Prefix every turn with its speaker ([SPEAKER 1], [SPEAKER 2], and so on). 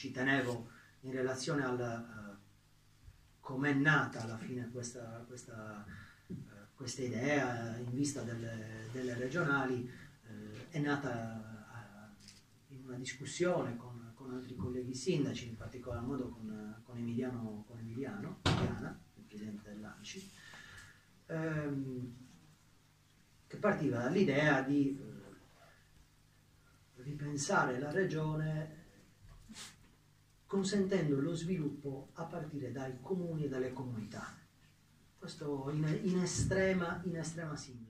[SPEAKER 1] ci tenevo in relazione al come è nata alla fine questa, questa, questa idea in vista delle, delle regionali, è nata in una discussione con, con, altri colleghi sindaci, in particolar modo con, con Emiliano, con Emiliano Piana, il presidente dell'ANCI, ehm, che partiva dall'idea di eh, ripensare la regione consentendo lo sviluppo a partire dai comuni e dalle comunità. Questo in, in, estrema, in estrema sintesi.